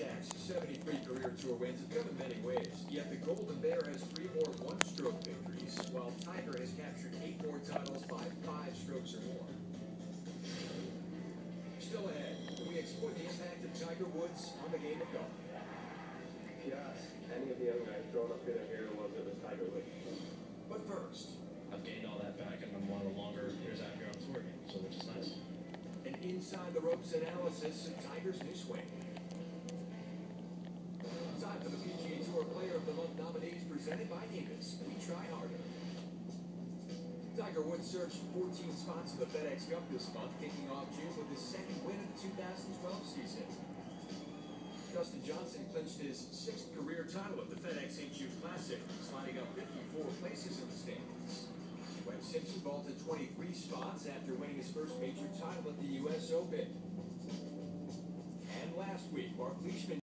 Jack's 73 career tour wins have come in many ways, yet the Golden Bear has three more one-stroke victories, while Tiger has captured eight more titles by five strokes or more. Still ahead, we explore the impact of Tiger Woods on the game of golf. Yes, any of the young guys growing up in here was it was Tiger Woods. But first, I've gained all that back and I'm one of the longer years out here on tour again, so which is nice. an inside the ropes analysis of Tiger's new swing. Presented by. We try harder. Tiger Woods surged 14 spots in the FedEx Cup this month, kicking off June with his second win of the 2012 season. Dustin Johnson clinched his sixth career title at the FedEx. Jude Classic, sliding up 54 places in the standings. Webb Simpson vaulted 23 spots after winning his first major title at the U.S. Open. And last week, Mark Leishman